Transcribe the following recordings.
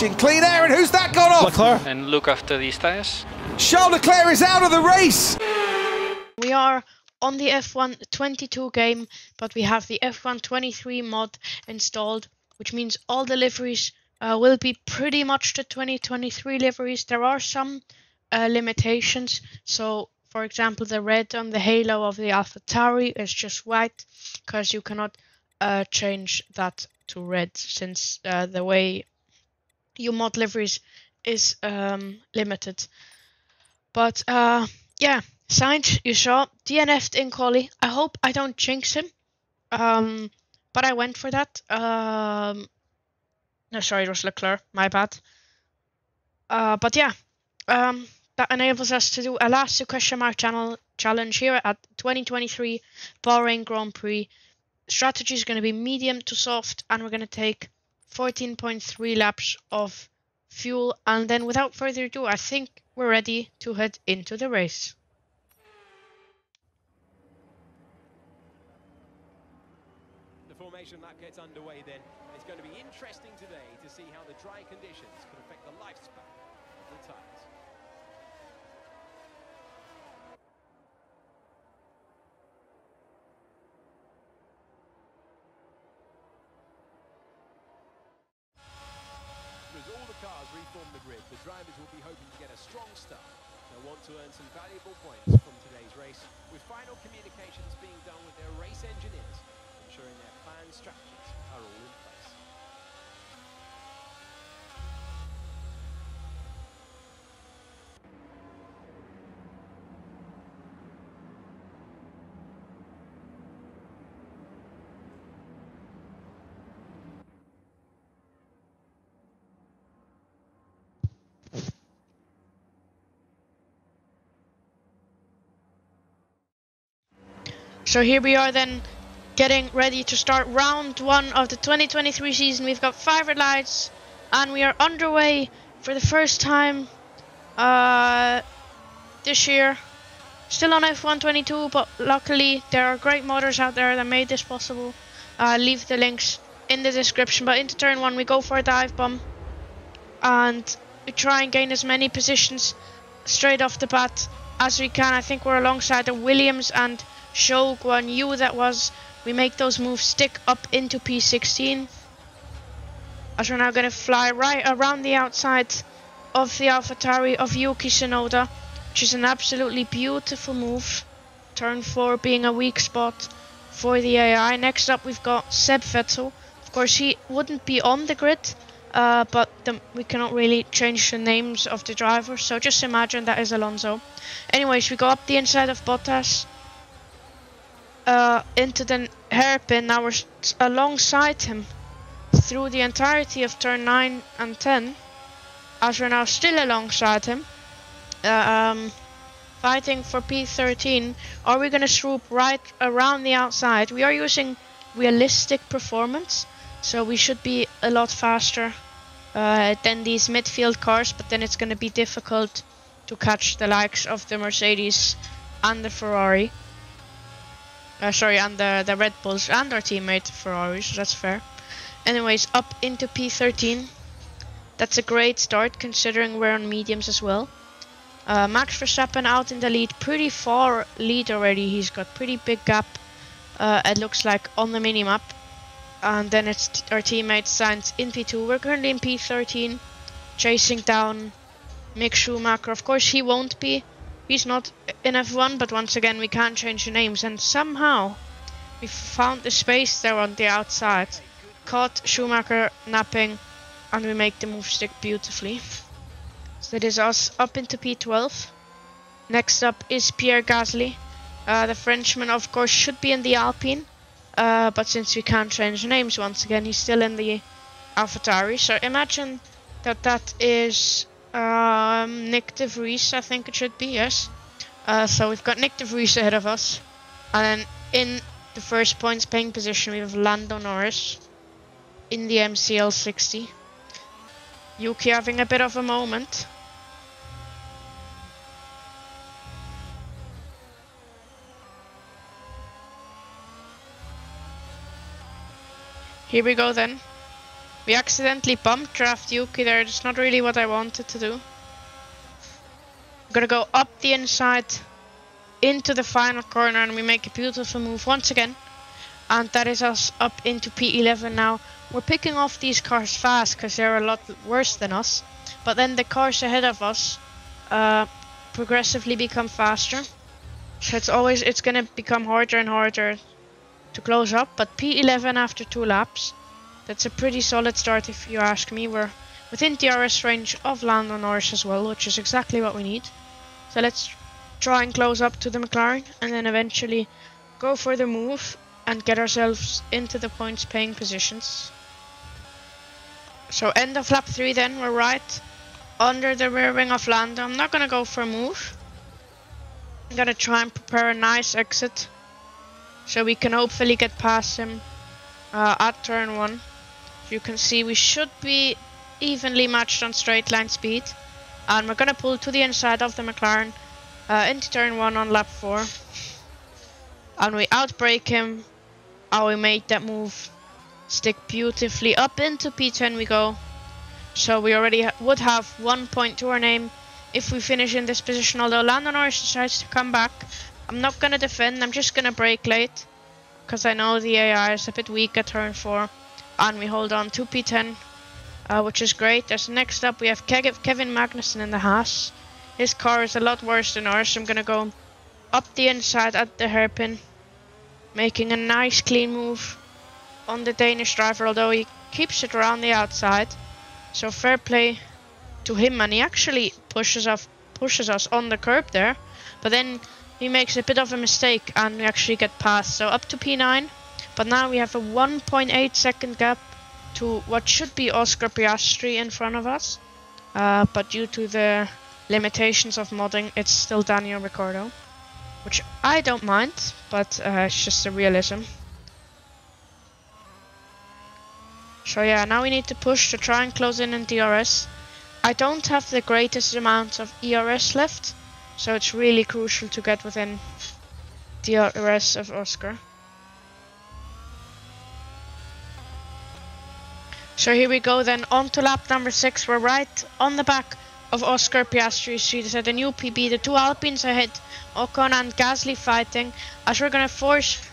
catching clean air, and who's that gone off? Leclerc. and look after these tires. Charles Leclerc is out of the race. We are on the F1 22 game, but we have the F1 23 mod installed, which means all the liveries uh, will be pretty much the 2023 liveries. There are some uh, limitations. So, for example, the red on the halo of the Alpha AlphaTauri is just white because you cannot uh, change that to red since uh, the way you mod liveries is um, limited. But uh, yeah, Sainz, you saw DNF'd in quali. I hope I don't jinx him. Um, but I went for that. Um, no, sorry, it was Leclerc. My bad. Uh, but yeah, um, that enables us to do a last two question mark channel challenge here at 2023 Bahrain Grand Prix. Strategy is going to be medium to soft, and we're going to take 14.3 laps of fuel. And then, without further ado, I think we're ready to head into the race. The formation lap gets underway then. It's going to be interesting today to see how the dry conditions can affect the lifespan of the tyres. As all the the grid, the drivers will be hoping to get a strong start. They'll want to earn some valuable points from today's race, with final communications being done with their race engineers, ensuring their planned strategies are all in place. So here we are then getting ready to start round one of the 2023 season. We've got five red lights and we are underway for the first time uh, this year. Still on F122, but luckily there are great modders out there that made this possible. Uh, leave the links in the description. But into turn one, we go for a dive bomb and we try and gain as many positions straight off the bat as we can. I think we're alongside the Williams and Zhou Guanyu that was. We make those moves stick up into P16. As we're now going to fly right around the outside of the AlphaTauri of Yuki Tsunoda, which is an absolutely beautiful move. Turn 4 being a weak spot for the AI. Next up we've got Seb Vettel. Of course he wouldn't be on the grid, uh, but the, we cannot really change the names of the drivers, so just imagine that is Alonso. Anyways, we go up the inside of Bottas uh, into the hairpin. Now we're alongside him through the entirety of turn 9 and 10, as we're now still alongside him, uh, um, fighting for P13. Are we going to swoop right around the outside? We are using realistic performance, so we should be a lot faster uh, than these midfield cars, but then it's going to be difficult to catch the likes of the Mercedes and the Ferrari. Uh, sorry, and the, the Red Bulls and our teammate Ferrari, so that's fair. Anyways, up into P13. That's a great start considering we're on mediums as well. Uh, Max Verstappen out in the lead, pretty far lead already. He's got pretty big gap. Uh, it looks like on the minimap. And then it's our teammate Sainz in P2. We're currently in P13, chasing down Mick Schumacher. Of course, he won't be. He's not in F1, but once again, we can't change the names. And somehow, we found the space there on the outside. Caught Schumacher napping, and we make the move stick beautifully. So that is us up into P12. Next up is Pierre Gasly. Uh, the Frenchman, of course, should be in the Alpine. Uh, but since we can't change names once again, he's still in the AlphaTauri. So imagine that that is um, Nyck De Vries, I think it should be, yes. Uh, so we've got Nyck De Vries ahead of us. And then in the first points paying position, we have Lando Norris in the MCL 60. Yuki having a bit of a moment. Here we go then. We accidentally bumped draft Yuki there. It's not really what I wanted to do. I'm gonna go up the inside into the final corner and we make a beautiful move once again. And that is us up into P11 now. We're picking off these cars fast because they're a lot worse than us. But then the cars ahead of us uh, progressively become faster. So it's always it's gonna become harder and harder to close up. But P11 after two laps, that's a pretty solid start if you ask me. We're within DRS range of Lando Norris as well, which is exactly what we need. So let's try and close up to the McLaren and then eventually go for the move and get ourselves into the points paying positions. So end of lap 3 then, we're right under the rear wing of Lando. I'm not gonna go for a move. I'm gonna try and prepare a nice exit so we can hopefully get past him uh, at turn 1. You can see we should be evenly matched on straight line speed. And we're gonna pull to the inside of the McLaren uh, into turn 1 on lap 4 and we outbrake him. And we made that move stick beautifully up into P10 we go. So we already ha would have one point to our name if we finish in this position although Lando Norris decides to come back. I'm not gonna defend I'm just gonna brake late because I know the AI is a bit weak at turn 4 and we hold on to P10 uh, which is great. As next up we have Ke Kevin Magnussen in the Haas. His car is a lot worse than ours. So I'm gonna go up the inside at the hairpin, making a nice clean move on the Danish driver, although he keeps it around the outside. So fair play to him, and he actually pushes off pushes us on the curb there, but then he makes a bit of a mistake and we actually get past. So up to P9, but now we have a 1.8 second gap to what should be Oscar Piastri in front of us. Uh, but due to the limitations of modding, it's still Daniel Ricciardo. Which I don't mind, but uh, it's just the realism. So yeah, now we need to push to try and close in in DRS. I don't have the greatest amount of ERS left, so it's really crucial to get within DRS of Oscar. So here we go then on to lap number six. We're right on the back of Oscar Piastri. So at a new PB. The two Alpines ahead, Ocon and Gasly fighting. As we're gonna force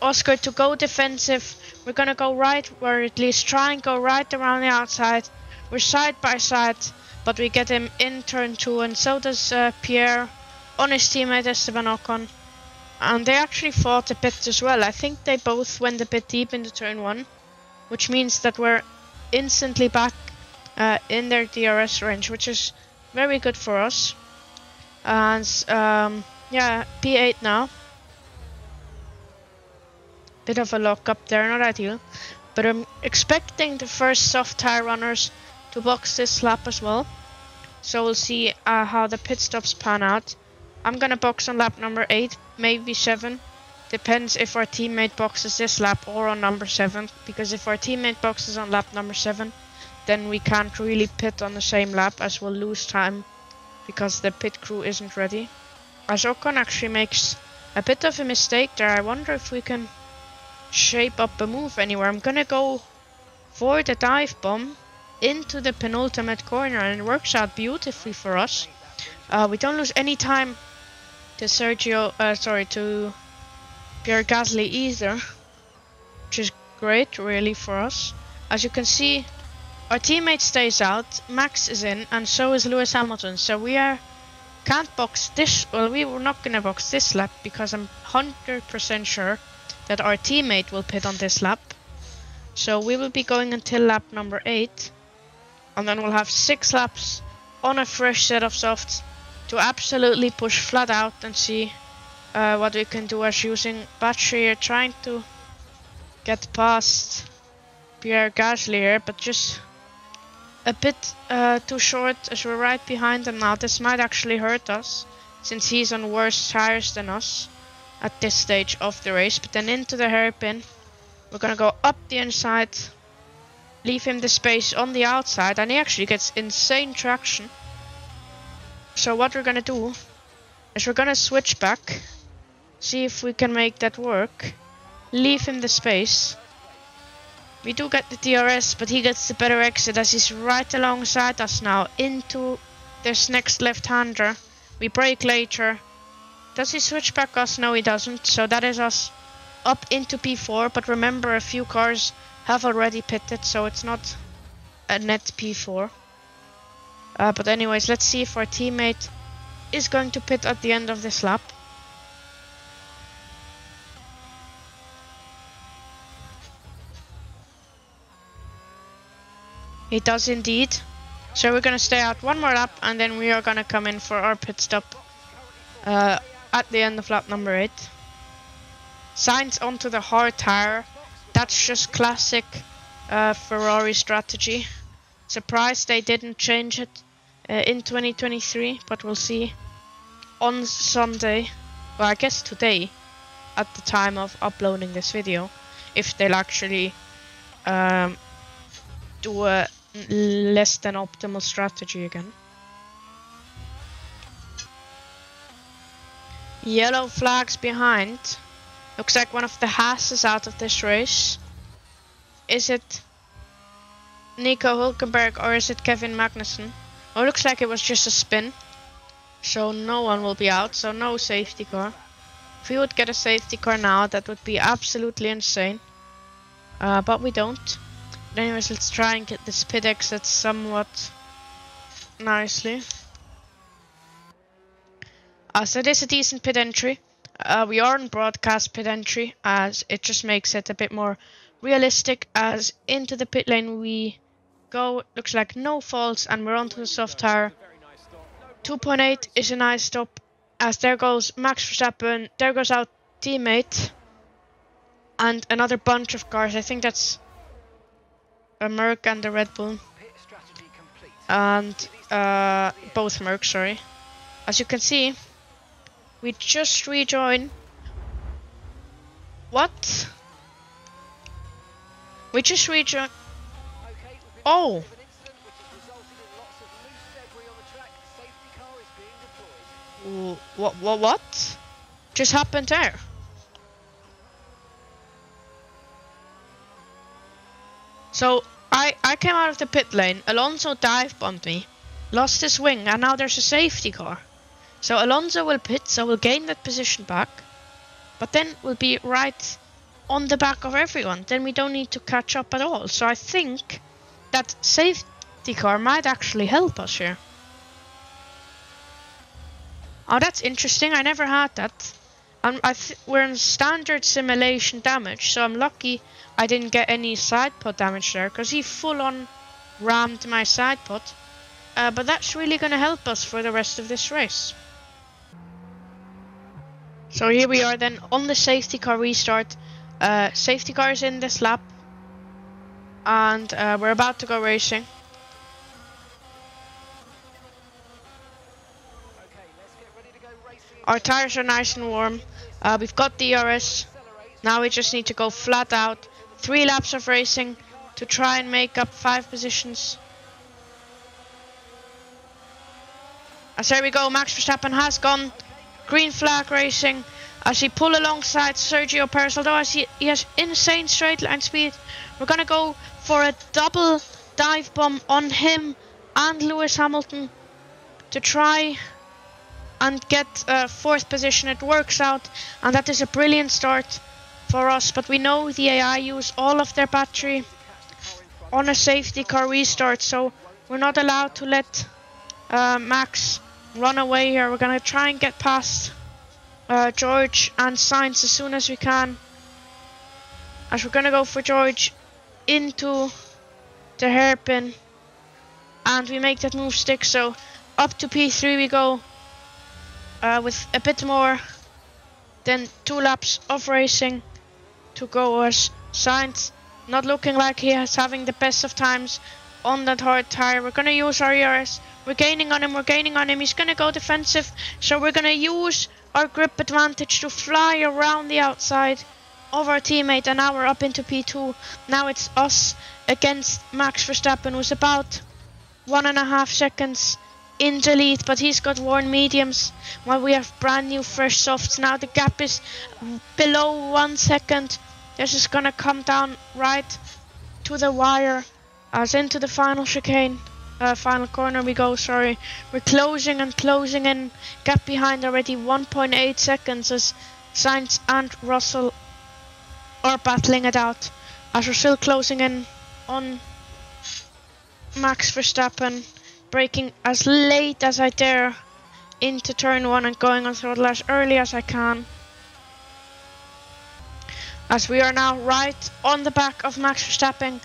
Oscar to go defensive. We're gonna go right, or at least try and go right around the outside. We're side by side, but we get him in turn two, and so does uh, Pierre on his teammate Esteban Ocon. And they actually fought a bit as well. I think they both went a bit deep into turn one, which means that we're instantly back uh, in their DRS range, which is very good for us. And um, yeah, P8 now. Bit of a lock up there, not ideal. But I'm expecting the first soft tire runners to box this lap as well. So we'll see uh, how the pit stops pan out. I'm gonna box on lap number 8, maybe 7. Depends if our teammate boxes this lap or on number 7. Because if our teammate boxes on lap number 7, then we can't really pit on the same lap as we'll lose time. Because the pit crew isn't ready. As Ocon actually makes a bit of a mistake there. I wonder if we can shape up a move anywhere. I'm gonna go for the dive bomb into the penultimate corner and it works out beautifully for us. Uh, we don't lose any time to Sergio, uh, sorry, to Pierre Gasly either, which is great really for us. As you can see, our teammate stays out, Max is in, and so is Lewis Hamilton. So we are can't box this. Well, we were not gonna box this lap because I'm 100% sure that our teammate will pit on this lap. So we will be going until lap number eight, and then we'll have six laps on a fresh set of softs to absolutely push flat out and see uh, what we can do is using battery here, trying to get past Pierre Gasly here, but just a bit uh, too short as we're right behind him now. This might actually hurt us, since he's on worse tires than us at this stage of the race. But then into the hairpin, we're gonna go up the inside, leave him the space on the outside, and he actually gets insane traction. So what we're gonna do is we're gonna switch back See if we can make that work. Leave him the space. We do get the DRS, but he gets the better exit as he's right alongside us now into this next left-hander. We brake later. Does he switch back us? No, he doesn't. So that is us up into P4. But remember, a few cars have already pitted, so it's not a net P4. Uh, but anyways, let's see if our teammate is going to pit at the end of this lap. He does indeed. So we're gonna stay out one more lap and then we are gonna come in for our pit stop uh, at the end of lap number 8. Sainz onto the hard tire. That's just classic uh, Ferrari strategy. Surprised they didn't change it uh, in 2023, but we'll see on Sunday. Well, I guess today, at the time of uploading this video, if they'll actually um, do a less than optimal strategy again. Yellow flags behind. Looks like one of the Haas is out of this race. Is it Nico Hulkenberg or is it Kevin Magnussen? Oh, looks like it was just a spin. So no one will be out, so no safety car. If we would get a safety car now, that would be absolutely insane. Uh, but we don't. Anyways, let's try and get this pit exit somewhat nicely. Uh, so this is a decent pit entry. Uh, we are on broadcast pit entry as it just makes it a bit more realistic as into the pit lane we go. Looks like no faults and we're onto the soft tire. 2.8 is a nice stop as there goes Max Verstappen, there goes our teammate and another bunch of cars. I think that's Merc and the Red Bull. And uh, both Merc, sorry. As you can see, we just rejoin. What? We just rejoin. Oh. What, what, what? Just happened there? So I, I came out of the pit lane, Alonso dive bombed me, lost his wing, and now there's a safety car. So Alonso will pit, so we'll gain that position back, but then we'll be right on the back of everyone. Then we don't need to catch up at all. So I think that safety car might actually help us here. Oh, that's interesting. I never had that. We're in standard simulation damage, so I'm lucky I didn't get any side pod damage there, because he full on rammed my side pod. Uh, but that's really going to help us for the rest of this race. So here we are then on the safety car restart. Uh, safety car is in this lap. And uh, we're about to go racing. Our tires are nice and warm. Uh, we've got DRS. Now we just need to go flat out. Three laps of racing to try and make up five positions. As there we go, Max Verstappen has gone green flag racing as he pull alongside Sergio Perez. Although he, he has insane straight line speed, we're gonna go for a double dive bomb on him and Lewis Hamilton to try and get uh, fourth position. It works out, and that is a brilliant start for us. But we know the AI use all of their battery on a safety car restart, so we're not allowed to let uh, Max run away here. We're gonna try and get past uh, George and Sainz as soon as we can. As we're gonna go for George into the hairpin, and we make that move stick. So up to P3 we go uh, with a bit more than two laps of racing to go as Sainz not looking like he is having the best of times on that hard tire. We're gonna use our ERS. We're gaining on him, we're gaining on him. He's gonna go defensive. So we're gonna use our grip advantage to fly around the outside of our teammate and now we're up into P2. Now it's us against Max Verstappen who's about one and a half seconds in but he's got worn mediums while we have brand new fresh softs. Now the gap is below one second. This is gonna come down right to the wire as into the final chicane. Uh, final corner we go, sorry. We're closing and closing in. Gap behind already 1.8 seconds as Sainz and Russell are battling it out. As we're still closing in on Max Verstappen. Braking as late as I dare into turn 1 and going on throttle as early as I can. As we are now right on the back of Max Verstappen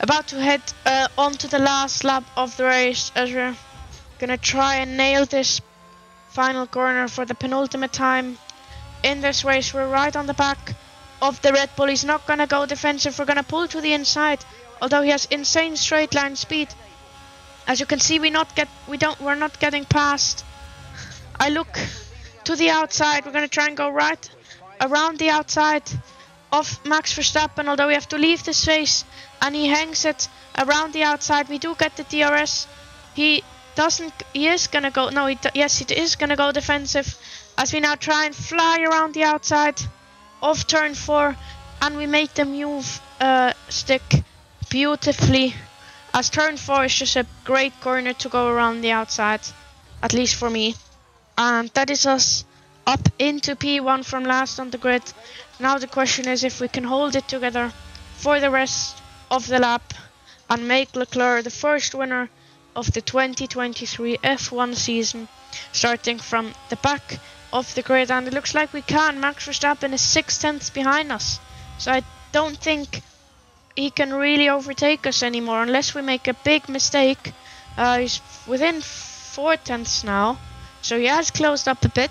about to head uh, onto the last lap of the race as we're gonna try and nail this final corner for the penultimate time in this race. We're right on the back of the Red Bull. He's not gonna go defensive. We're gonna pull to the inside, although he has insane straight line speed. As you can see, we not get we don't we're not getting past. I look to the outside. We're gonna try and go right around the outside of Max Verstappen. Although we have to leave this race and he hangs it around the outside. We do get the DRS. He doesn't. He is gonna go. No, he yes, he is gonna go defensive. As we now try and fly around the outside of turn four, and we make the move uh, stick beautifully. As turn four is just a great corner to go around the outside, at least for me. And that is us up into P1 from last on the grid. Now the question is if we can hold it together for the rest of the lap and make Leclerc the first winner of the 2023 F1 season, starting from the back of the grid. And it looks like we can. Max Verstappen is six tenths behind us, so I don't think he can really overtake us anymore unless we make a big mistake. Uh, he's within four tenths now, so he has closed up a bit.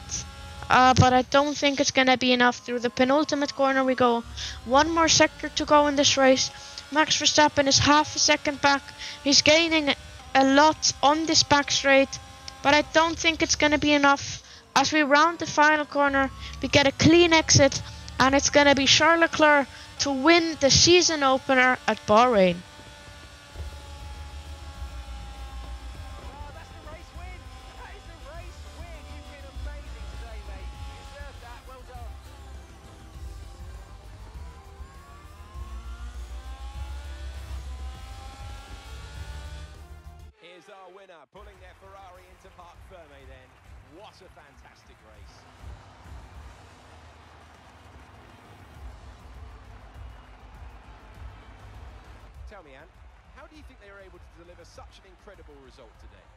Uh, but I don't think it's gonna be enough. Through the penultimate corner we go. One more sector to go in this race. Max Verstappen is half a second back. He's gaining a lot on this back straight, but I don't think it's going to be enough. As we round the final corner, we get a clean exit, and it's going to be Charles Leclerc to win the season opener at Bahrain. Tell me, Anne, how do you think they were able to deliver such an incredible result today?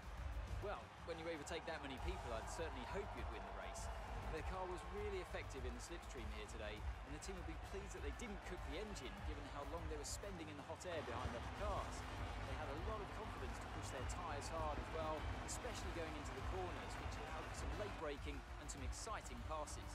Well, when you overtake that many people, I'd certainly hope you'd win the race. Their car was really effective in the slipstream here today, and the team will be pleased that they didn't cook the engine, given how long they were spending in the hot air behind other cars. They had a lot of confidence to push their tyres hard as well, especially going into the corners, which allowed some late braking and some exciting passes.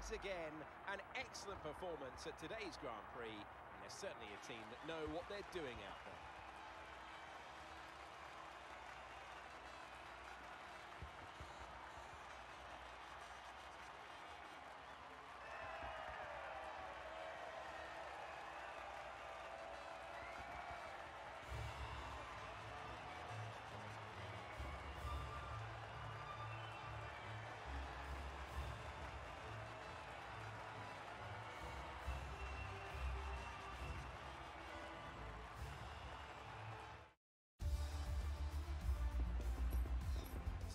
It again. An excellent performance at today's Grand Prix. And they're certainly a team that know what they're doing out there.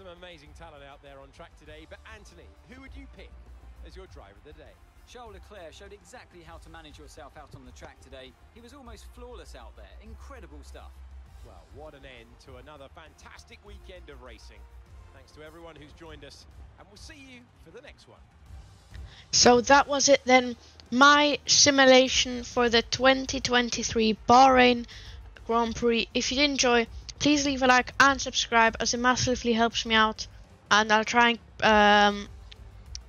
Some amazing talent out there on track today, but Anthony, who would you pick as your driver of the day? Charles Leclerc showed exactly how to manage yourself out on the track today. He was almost flawless out there. Incredible stuff. Well, what an end to another fantastic weekend of racing. Thanks to everyone who's joined us, and we'll see you for the next one. So that was it then. My simulation for the 2023 Bahrain Grand Prix. If you did enjoy, please leave a like and subscribe as it massively helps me out. And I'll try and um,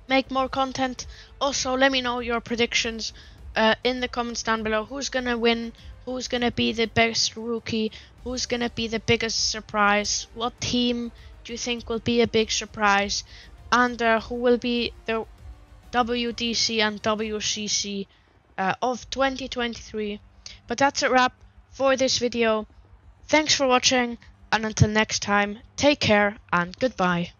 make more content. Also let me know your predictions uh, in the comments down below. Who's gonna win? Who's gonna be the best rookie? Who's gonna be the biggest surprise? What team do you think will be a big surprise? And uh, who will be the WDC and WCC uh, of 2023 but that's a wrap for this video Thanks for watching and until next time, take care and goodbye.